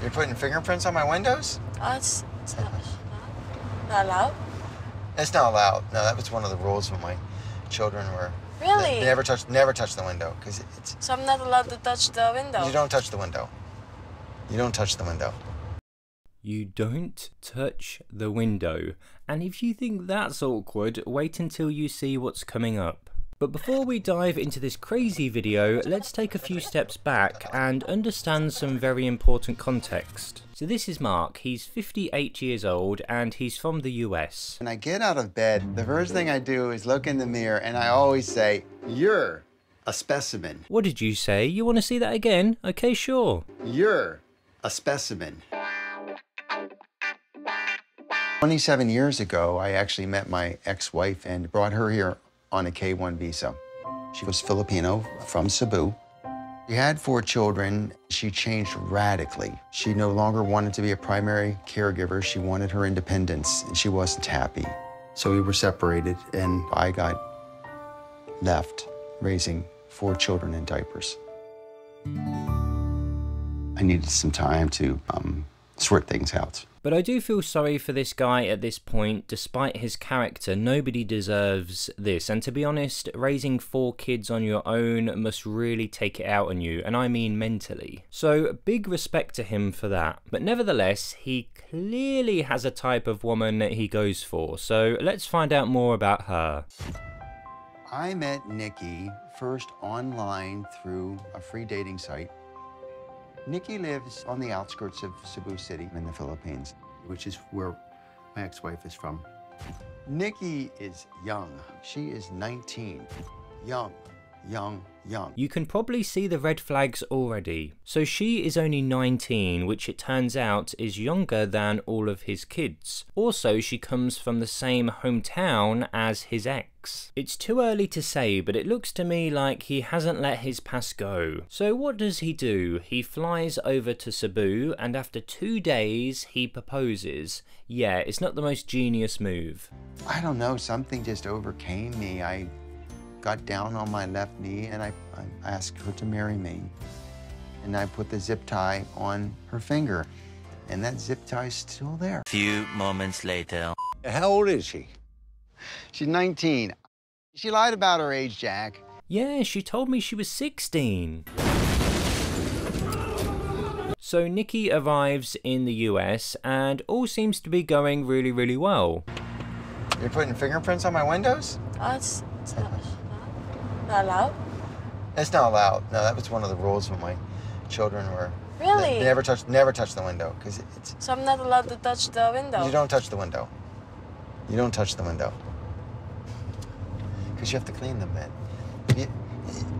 You're putting fingerprints on my windows? Oh, it's, it's not, not allowed? It's not allowed. No, that was one of the rules when my children were. Really? They never touch, never touch the window because it's. So I'm not allowed to touch the window? You don't touch the window. You don't touch the window. You don't touch the window. And if you think that's awkward, wait until you see what's coming up. But before we dive into this crazy video, let's take a few steps back and understand some very important context. So this is Mark, he's 58 years old and he's from the US. When I get out of bed, the first thing I do is look in the mirror and I always say, You're a specimen. What did you say? You want to see that again? Okay, sure. You're a specimen. 27 years ago, I actually met my ex-wife and brought her here on a K-1 visa. She was Filipino from Cebu. She had four children. She changed radically. She no longer wanted to be a primary caregiver. She wanted her independence, and she wasn't happy. So we were separated, and I got left raising four children in diapers. I needed some time to um, sort things out. But I do feel sorry for this guy at this point. Despite his character, nobody deserves this. And to be honest, raising four kids on your own must really take it out on you, and I mean mentally. So, big respect to him for that. But nevertheless, he clearly has a type of woman that he goes for. So, let's find out more about her. I met Nikki first online through a free dating site. Nikki lives on the outskirts of Cebu City in the Philippines, which is where my ex-wife is from. Nikki is young. She is 19. Young, young, young. You can probably see the red flags already. So she is only 19, which it turns out is younger than all of his kids. Also, she comes from the same hometown as his ex. It's too early to say, but it looks to me like he hasn't let his past go. So what does he do? He flies over to Cebu, and after two days, he proposes. Yeah, it's not the most genius move. I don't know, something just overcame me. I got down on my left knee and I, I asked her to marry me. And I put the zip tie on her finger. And that zip tie is still there. A few moments later. How old is she? She's 19. She lied about her age, Jack. Yeah, she told me she was 16. So Nikki arrives in the US and all seems to be going really, really well. You're putting fingerprints on my windows? Oh, it's, it's not, not allowed? It's not allowed. No, that was one of the rules when my children were. Really? They never touch, never touch the window because it's. So I'm not allowed to touch the window? You don't touch the window. You don't touch the window. Because you have to clean them, man. You,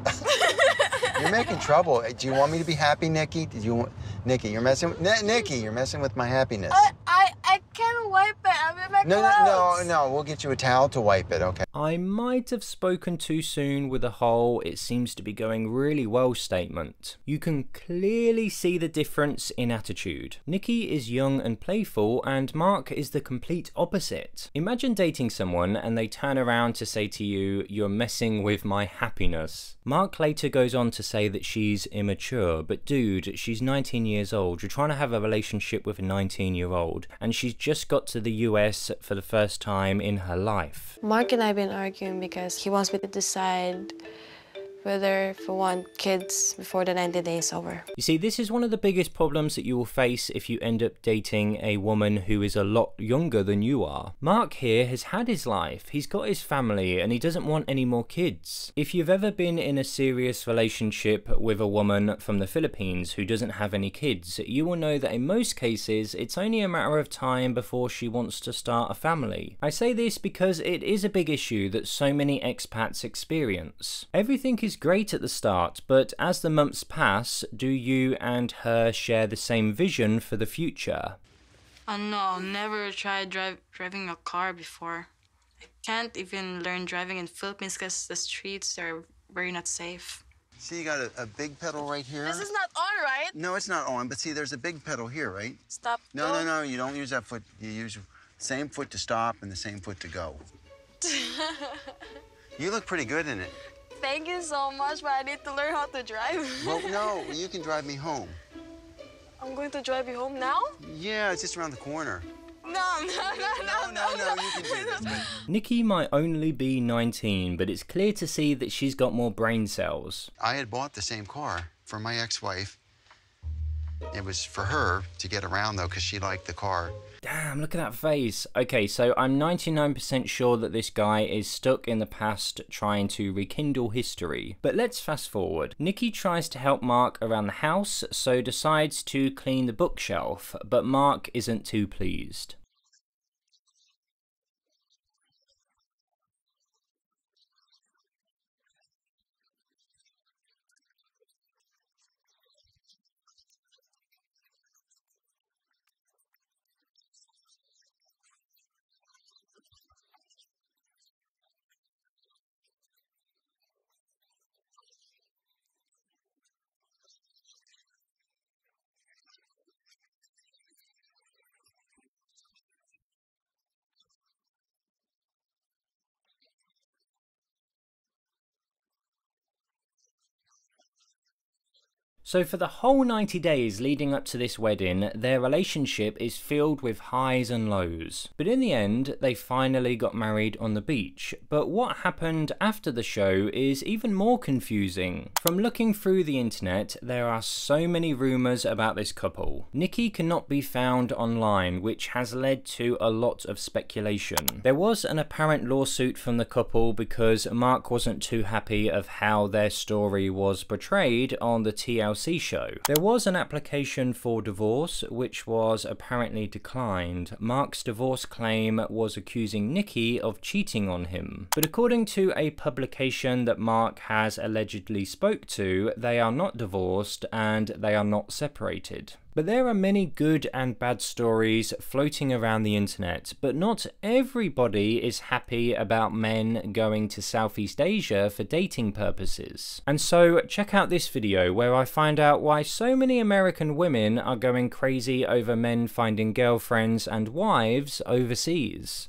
are making trouble. Do you want me to be happy, Nikki? Did you want Nikki? You're messing. With, Nikki, you're messing with my happiness. I, I, I can't wipe it. I'm in my no, clothes. no, no, no. We'll get you a towel to wipe it. Okay. I might have spoken too soon with the whole it seems to be going really well statement. You can clearly see the difference in attitude. Nikki is young and playful, and Mark is the complete opposite. Imagine dating someone and they turn around to say to you, You're messing with my happiness. Mark later goes on to say that she's immature, but dude, she's 19 years old. You're trying to have a relationship with a 19 year old, and she's just got to the US for the first time in her life. Mark and I have been arguing because he wants me to decide whether if we want kids before the 90 days over. You see, this is one of the biggest problems that you will face if you end up dating a woman who is a lot younger than you are. Mark here has had his life, he's got his family, and he doesn't want any more kids. If you've ever been in a serious relationship with a woman from the Philippines who doesn't have any kids, you will know that in most cases, it's only a matter of time before she wants to start a family. I say this because it is a big issue that so many expats experience. Everything is great at the start, but as the months pass, do you and her share the same vision for the future? Uh, no, never tried drive, driving a car before. I can't even learn driving in Philippines because the streets are very not safe. See, you got a, a, big pedal right here. This is not on, right? No, it's not on, but see, there's a big pedal here, right? Stop. No, go. no, no, you don't use that foot. You use the same foot to stop and the same foot to go. you look pretty good in it. Thank you so much, but I need to learn how to drive. well, no, you can drive me home. I'm going to drive you home now? Yeah, it's just around the corner. No, no, no, No, no, no, you can do this. Nikki might only be 19, but it's clear to see that she's got more brain cells. I had bought the same car for my ex-wife. It was for her to get around though, because she liked the car. Damn, look at that face. Okay, so I'm 99% sure that this guy is stuck in the past trying to rekindle history. But let's fast forward. Nikki tries to help Mark around the house, so decides to clean the bookshelf, but Mark isn't too pleased. So, for the whole 90 days leading up to this wedding, their relationship is filled with highs and lows. But in the end, they finally got married on the beach. But what happened after the show is even more confusing. From looking through the internet, there are so many rumours about this couple. Nikki cannot be found online, which has led to a lot of speculation. There was an apparent lawsuit from the couple because Mark wasn't too happy of how their story was portrayed on the TLC show. There was an application for divorce, which was apparently declined. Mark's divorce claim was accusing Nikki of cheating on him. But according to a publication that Mark has allegedly spoke to, they are not divorced and they are not separated. But there are many good and bad stories floating around the internet, but not everybody is happy about men going to Southeast Asia for dating purposes. And so check out this video where I find out why so many American women are going crazy over men finding girlfriends and wives overseas.